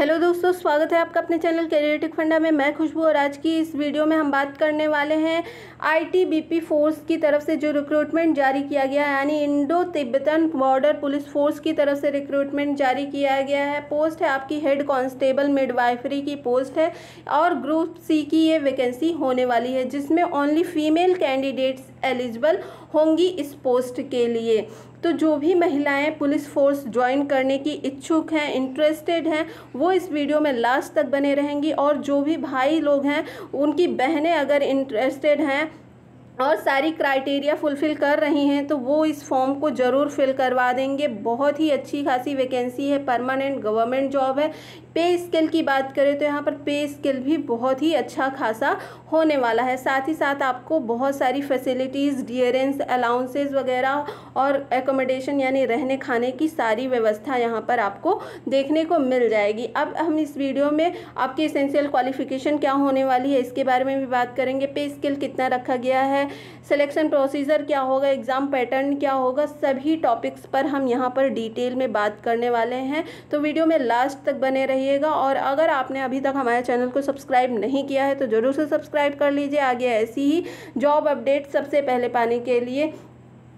Hello दोस्तों, स्वागत है आपका अपने चैनल कैरियटिक फंडा में। मैं खुशबू और आज की इस वीडियो में हम बात करने वाले हैं आईटीबीपी फोर्स की तरफ़ से जो रिक्रूटमेंट जारी किया गया है, यानी Indo Tibetan Border Police Force की तरफ़ से रिक्रूटमेंट जारी किया गया है। पोस्ट है, आपकी हेड कांस्टेबल मिडवाइफरी की पोस्ट है और ग्रुप सी की ये वैकेंसी होने वाली है, जिसमें ओनली फीमेल कैंडिडेट्स एलिजिबल होंगी इस पोस्ट के लिए। तो जो भी महिलाएँ पुलिस फोर्स ज्वाइन करने की इच्छुक हैं इंटरेस्टेड हैं, वो इस वीडियो में लास्ट तक बने रहेंगी और जो भी भाई लोग हैं, उनकी बहनें अगर इंटरेस्टेड हैं और सारी क्राइटेरिया फुलफ़िल कर रही हैं तो वो इस फॉर्म को ज़रूर फिल करवा देंगे। बहुत ही अच्छी खासी वैकेंसी है परमानेंट गवर्नमेंट जॉब है। पे स्केल की बात करें तो यहाँ पर पे स्केल भी बहुत ही अच्छा खासा होने वाला है। साथ ही साथ आपको बहुत सारी फैसिलिटीज़ डियरेंस अलाउंसेस वगैरह और एकोमोडेशन यानी रहने खाने की सारी व्यवस्था यहाँ पर आपको देखने को मिल जाएगी। अब हम इस वीडियो में आपकी इसेंशियल क्वालिफिकेशन क्या होने वाली है, इसके बारे में भी बात करेंगे। पे स्केल कितना रखा गया है सिलेक्शन प्रोसीजर क्या होगा एग्ज़ाम पैटर्न क्या होगा, सभी टॉपिक्स पर हम यहाँ पर डिटेल में बात करने वाले हैं। तो वीडियो में लास्ट तक बने रहिएगा। और अगर आपने अभी तक हमारे चैनल को सब्सक्राइब नहीं किया है तो ज़रूर से सब्सक्राइब कर लीजिए। आगे ऐसी ही जॉब अपडेट सबसे पहले पाने के लिए।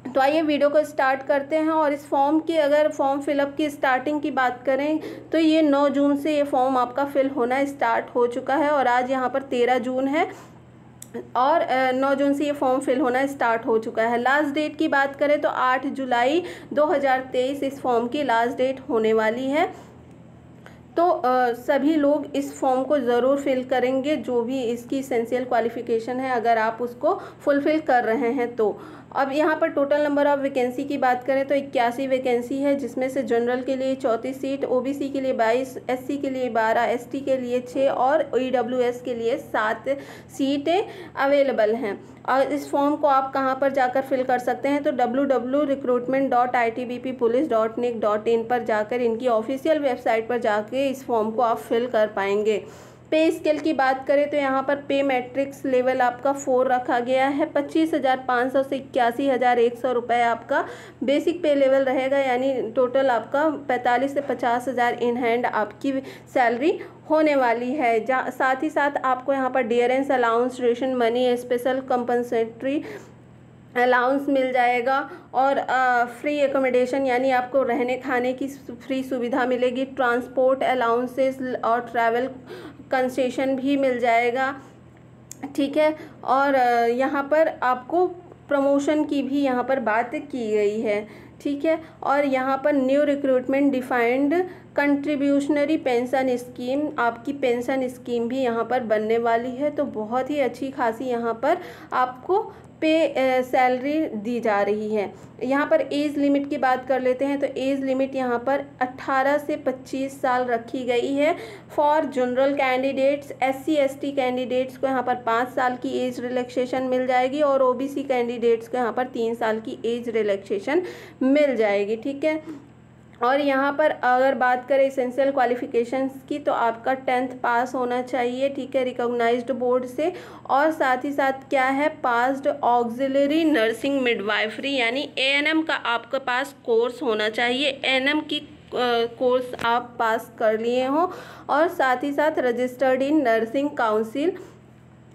तो आइए वीडियो को स्टार्ट करते हैं। और इस फॉर्म की अगर फॉर्म फिलअप की स्टार्टिंग की बात करें तो ये 9 जून से ये फॉर्म आपका फिल होना स्टार्ट हो चुका है। और आज यहाँ पर 13 जून है। और नौ जून से ये फॉर्म फिल होना स्टार्ट हो चुका है। लास्ट डेट की बात करें तो आठ जुलाई 2023 इस फॉर्म की लास्ट डेट होने वाली है। तो आ, सभी लोग इस फॉर्म को ज़रूर फिल करेंगे जो भी इसकी इसेंशियल क्वालिफ़िकेशन है अगर आप उसको फुलफ़िल कर रहे हैं तो। अब यहाँ पर टोटल नंबर ऑफ़ वैकेंसी की बात करें तो इक्यासी वैकेंसी है, जिसमें से जनरल के लिए चौंतीस सीट ओबीसी के लिए बाईस एससी के लिए बारह एसटी के लिए छः और ईडब्ल्यूएस के लिए सात सीटें अवेलेबल हैं। और इस फॉर्म को आप कहाँ पर जाकर फिल कर सकते हैं तो W W recruitment dot I T B P police dot nic dot in पर जाकर इनकी ऑफिशियल वेबसाइट पर जाके इस फॉर्म को आप फिल कर पाएँगे। पे स्केल की बात करें तो यहाँ पर पे मैट्रिक्स लेवल आपका फोर रखा गया है। पच्चीस हज़ार पाँच सौ से इक्यासी हज़ार एक सौ रुपये आपका बेसिक पे लेवल रहेगा यानी टोटल आपका पैंतालीस से पचास हज़ार इन हैंड आपकी सैलरी होने वाली है। जा साथ ही साथ आपको यहाँ पर dearness allowance ration money special compensatory allowance मिल जाएगा और आ, फ्री एकोमोडेशन यानी आपको रहने खाने की फ्री सुविधा मिलेगी। ट्रांसपोर्ट अलाउंसेस और ट्रैवल कंसेशन भी मिल जाएगा। ठीक है? और यहाँ पर आपको प्रमोशन की भी यहाँ पर बात की गई है। ठीक है? और यहाँ पर new recruitment defined contributory pension scheme आपकी पेंशन स्कीम भी यहाँ पर बनने वाली है। तो बहुत ही अच्छी खासी यहाँ पर आपको पे सैलरी दी जा रही है। यहाँ पर एज लिमिट की बात कर लेते हैं तो एज लिमिट यहाँ पर 18 से 25 साल रखी गई है। For general candidates SC ST candidates को यहाँ पर पाँच साल की एज रिलैक्सेशन मिल जाएगी और ओबीसी कैंडिडेट्स को यहाँ पर तीन साल की एज रिलैक्सेशन मिल जाएगी, ठीक है? और यहाँ पर अगर बात करें इसेंशियल क्वालिफिकेशंस की तो आपका टेंथ पास होना चाहिए, ठीक है रिकॉग्नाइज्ड बोर्ड से। और साथ ही साथ क्या है पास्ड ऑक्सिलरी नर्सिंग मिडवाइफरी यानी एएनएम का आपके पास कोर्स होना चाहिए। एएनएम की कोर्स आप पास कर लिए हों। और साथ ही साथ registered in nursing council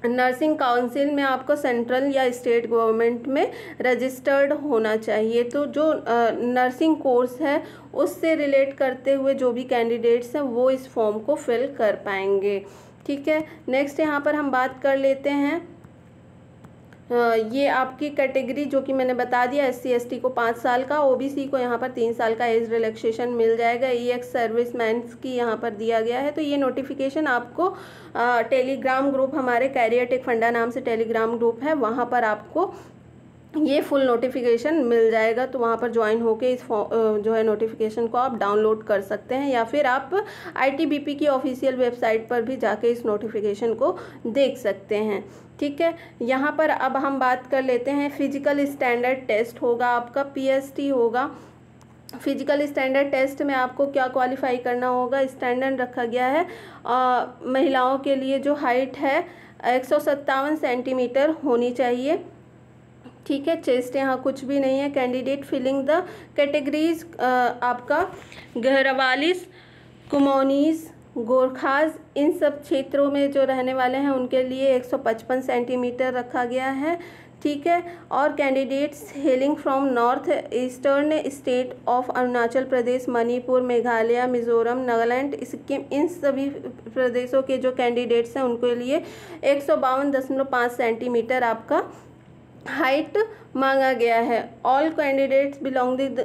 nursing council में आपको सेंट्रल या स्टेट गवर्नमेंट में रजिस्टर्ड होना चाहिए। तो जो नर्सिंग कोर्स है, उससे रिलेट करते हुए जो भी कैंडिडेट्स हैं, वो इस फॉर्म को फिल कर पाएँगे। ठीक है? नेक्स्ट यहाँ पर हम बात कर लेते हैं। ये आपकी कैटेगरी जो कि मैंने बता दिया एस सी को पाँच साल का ओ बी सी को यहाँ पर तीन साल का एज रिलैक्सेशन मिल जाएगा। ई एक्स सर्विस की यहाँ पर दिया गया है। तो ये नोटिफिकेशन आपको टेलीग्राम ग्रुप, हमारे कैरियर टेक फंडा नाम से टेलीग्राम ग्रुप है, वहाँ पर आपको ये फुल नोटिफिकेशन मिल जाएगा तो वहाँ पर ज्वाइन होके इस जो है नोटिफिकेशन को आप डाउनलोड कर सकते हैं या फिर आप आईटीबीपी की ऑफिशियल वेबसाइट पर भी जाके इस नोटिफिकेशन को देख सकते हैं। ठीक है? यहाँ पर अब हम बात कर लेते हैं फ़िज़िकल स्टैंडर्ड टेस्ट होगा आपका पीएसटी होगा। फ़िज़िकल स्टैंडर्ड टेस्ट में आपको क्या क्वालिफाई करना होगा? स्टैंडर्ड रखा गया है आ, महिलाओं के लिए जो हाइट है एक सौ सत्तावन सेंटीमीटर होनी चाहिए। ठीक है, चेस्ट यहाँ कुछ भी नहीं है कैंडिडेट फिलिंग द कैटेगरीज आपका गहरवालिस, कुमोनीस गोरखाज इन सब क्षेत्रों में जो रहने वाले हैं, उनके लिए 155 सेंटीमीटर रखा गया है, ठीक है। और candidates hailing from north eastern state of Arunachal Pradesh Manipur Meghalaya Mizoram Nagaland Sikkim इन सभी प्रदेशों के जो कैंडिडेट्स हैं, उनके लिए एक सेंटीमीटर आपका हाइट मांगा गया है। All candidates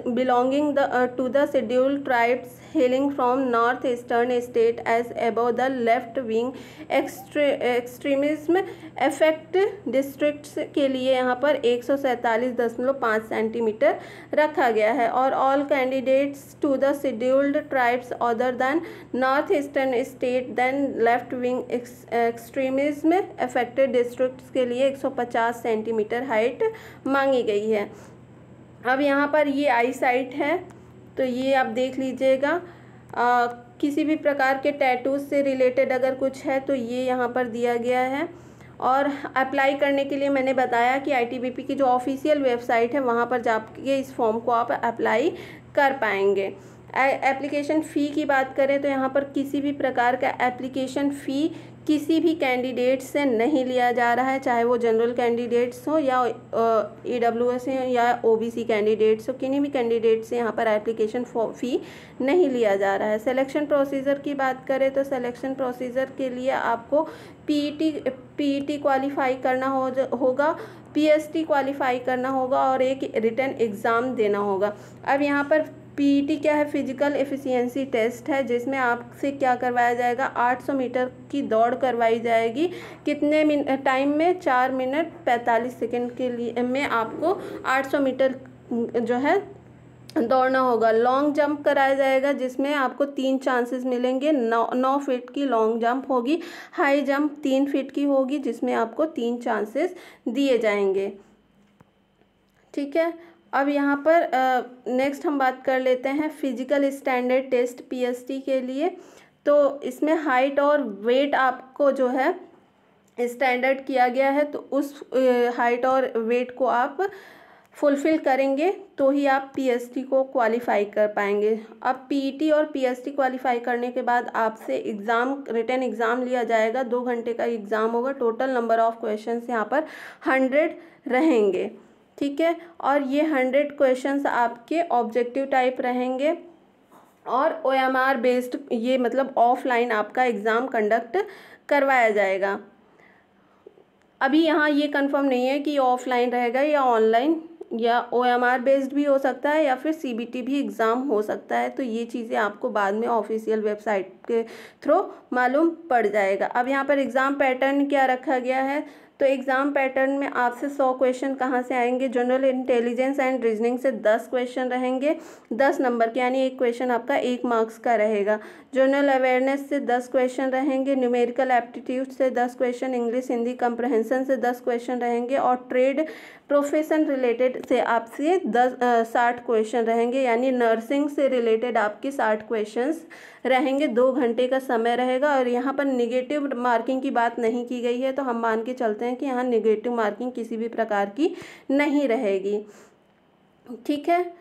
belonging to the scheduled tribes hailing from north eastern state as above the left wing extremism affect district के लिए यहाँ पर एक सौ सैंतालीस दशमलव पाँच सेंटीमीटर रखा गया है और all candidates to the scheduled tribes other than north eastern state than left wing extremism affected district के लिए एक सौ पचास सेंटीमीटर हाइट मांग गई है। अब यहाँ पर ये आई साइट है तो ये आप देख लीजिएगा। किसी भी प्रकार के टैटूज से रिलेटेड अगर कुछ है तो ये यहाँ पर दिया गया है। और अप्लाई करने के लिए मैंने बताया कि आईटीबीपी की जो ऑफिशियल वेबसाइट है, वहाँ पर जाके इस फॉर्म को आप अप्लाई कर पाएँगे। एप्लीकेशन फ़ी की बात करें तो यहाँ पर किसी भी प्रकार का एप्लीकेशन फ़ी किसी भी कैंडिडेट से नहीं लिया जा रहा है, चाहे वो जनरल कैंडिडेट्स हो या ई डब्ल्यू एस या ओ बी सी कैंडिडेट्स हो, किन्हीं भी कैंडिडेट से यहाँ पर एप्लीकेशन फ़ी नहीं लिया जा रहा है। सिलेक्शन प्रोसीजर की बात करें तो सिलेक्शन प्रोसीजर के लिए आपको पीईटी पीईटी क्वालिफाई करना हो, होगा पीएसटी क्वालिफाई करना होगा और एक रिटर्न एग्ज़ाम देना होगा। अब यहाँ पर पीईटी क्या है? फ़िज़िकल एफिशिएंसी टेस्ट है, जिसमें आपसे क्या करवाया जाएगा? 800 मीटर की दौड़ करवाई जाएगी। कितने टाइम में? चार मिनट 45 सेकंड के लिए, में आपको 800 मीटर जो है, दौड़ना होगा। लॉन्ग जंप कराया जाएगा, जिसमें आपको तीन चांसेस मिलेंगे। नौ नौ फीट की लॉन्ग जंप होगी। हाई जंप तीन फीट की होगी, जिसमें आपको तीन चांसेस दिए जाएँगे। ठीक है? अब यहाँ पर नेक्स्ट हम बात कर लेते हैं फ़िज़िकल स्टैंडर्ड टेस्ट पीएसटी के लिए। तो इसमें हाइट और वेट आपको जो है स्टैंडर्ड किया गया है तो उस हाइट और वेट को आप फुलफ़िल करेंगे तो ही आप पीएसटी को क्वालिफाई कर पाएँगे। अब पीईटी और पीएसटी क्वालिफाई करने के बाद आपसे एग्ज़ाम रिटर्न एग्ज़ाम लिया जाएगा। दो घंटे का एग्ज़ाम होगा। टोटल नंबर ऑफ़ क्वेश्चन यहाँ पर हंड्रेड रहेंगे। ठीक है? और ये हंड्रेड क्वेश्चंस आपके ऑब्जेक्टिव टाइप रहेंगे। और ओ एम आर बेस्ड ये मतलब ऑफलाइन आपका एग्ज़ाम कंडक्ट करवाया जाएगा। अभी यहाँ ये कंफर्म नहीं है कि ऑफलाइन रहेगा या ऑनलाइन या ओ एम आर बेस्ड भी हो सकता है या फिर सी बी टी भी एग्ज़ाम हो सकता है तो ये चीज़ें आपको बाद में ऑफिशियल वेबसाइट के थ्रू मालूम पड़ जाएगा। अब यहाँ पर एग्ज़ाम पैटर्न क्या रखा गया है? तो एग्ज़ाम पैटर्न में आपसे सौ क्वेश्चन कहाँ से आएँगे? जनरल इंटेलिजेंस एंड रीजनिंग से दस क्वेश्चन रहेंगे। दस नंबर के, यानी एक क्वेश्चन आपका एक मार्क्स का रहेगा। जनरल अवेयरनेस से दस क्वेश्चन रहेंगे, न्यूमेरिकल एप्टीट्यूड से दस क्वेश्चन, इंग्लिश हिंदी कंप्रहेंसन से दस क्वेश्चन रहेंगे और ट्रेड प्रोफेशन रिलेटेड से आपसे दस साठ क्वेश्चन रहेंगे, यानी नर्सिंग से रिलेटेड आपके साठ क्वेश्चंस रहेंगे, दो घंटे का समय रहेगा और यहाँ पर निगेटिव मार्किंग की बात नहीं की गई है तो हम मान के चलते हैं कि यहाँ निगेटिव मार्किंग किसी भी प्रकार की नहीं रहेगी। ठीक है?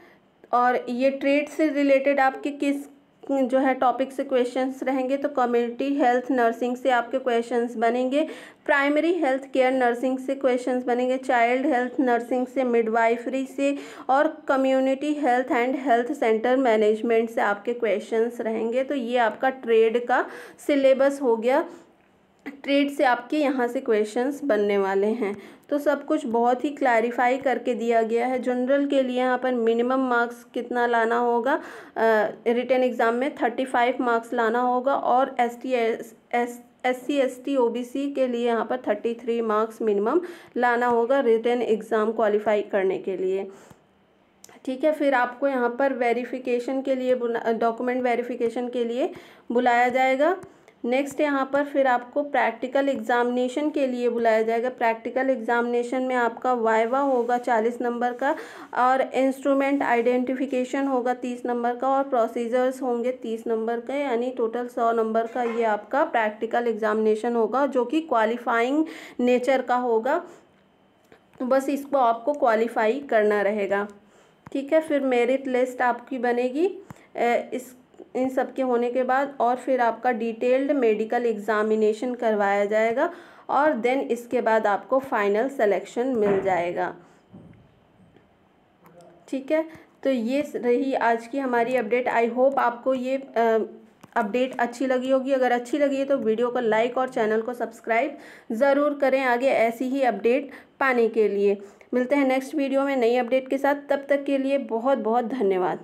और ये ट्रेड से रिलेटेड आपके किस जो है टॉपिक से क्वेश्चंस रहेंगे तो कम्युनिटी हेल्थ नर्सिंग से आपके क्वेश्चंस बनेंगे। प्राइमरी हेल्थ केयर नर्सिंग से क्वेश्चंस बनेंगे चाइल्ड हेल्थ नर्सिंग से मिडवाइफरी से और community health and health centre management से आपके क्वेश्चंस रहेंगे। तो ये आपका ट्रेड का सिलेबस हो गया। ट्रेड से आपके यहाँ से क्वेश्चंस बनने वाले हैं। तो सब कुछ बहुत ही क्लैरिफाई करके दिया गया है। जनरल के लिए यहाँ पर मिनिमम मार्क्स कितना लाना होगा? रिटर्न एग्ज़ाम में थर्टी फाइव मार्क्स लाना होगा और S T S S C S T O B C के लिए यहाँ पर थर्टी थ्री मार्क्स मिनिमम लाना होगा रिटर्न एग्ज़ाम क्वालिफाई करने के लिए। ठीक है, फिर आपको यहाँ पर वेरिफिकेशन के लिए डॉक्यूमेंट वेरिफिकेशन के लिए बुलाया जाएगा। नेक्स्ट यहाँ पर फिर आपको प्रैक्टिकल एग्ज़ामिनेशन के लिए बुलाया जाएगा। प्रैक्टिकल एग्ज़ामिनेशन में आपका वाइवा होगा चालीस नंबर का और इंस्ट्रूमेंट आइडेंटिफिकेशन होगा तीस नंबर का और प्रोसीजर्स होंगे तीस नंबर का, यानी टोटल सौ नंबर का ये आपका प्रैक्टिकल एग्ज़ामिनेशन होगा, जो कि क्वालिफाइंग नेचर का होगा। बस इसको आपको क्वालिफाई करना रहेगा। ठीक है, फिर मेरिट लिस्ट आपकी बनेगी। इस इन सब के होने के बाद और फिर आपका डिटेल्ड मेडिकल एग्ज़ामिनेशन करवाया जाएगा और देन इसके बाद आपको फाइनल सिलेक्शन मिल जाएगा। ठीक है? तो ये रही आज की हमारी अपडेट। आई होप आपको ये अपडेट अच्छी लगी होगी। अगर अच्छी लगी है तो वीडियो को लाइक और चैनल को सब्सक्राइब ज़रूर करें आगे ऐसी ही अपडेट पाने के लिए। मिलते हैं नेक्स्ट वीडियो में नई अपडेट के साथ। तब तक के लिए बहुत बहुत धन्यवाद।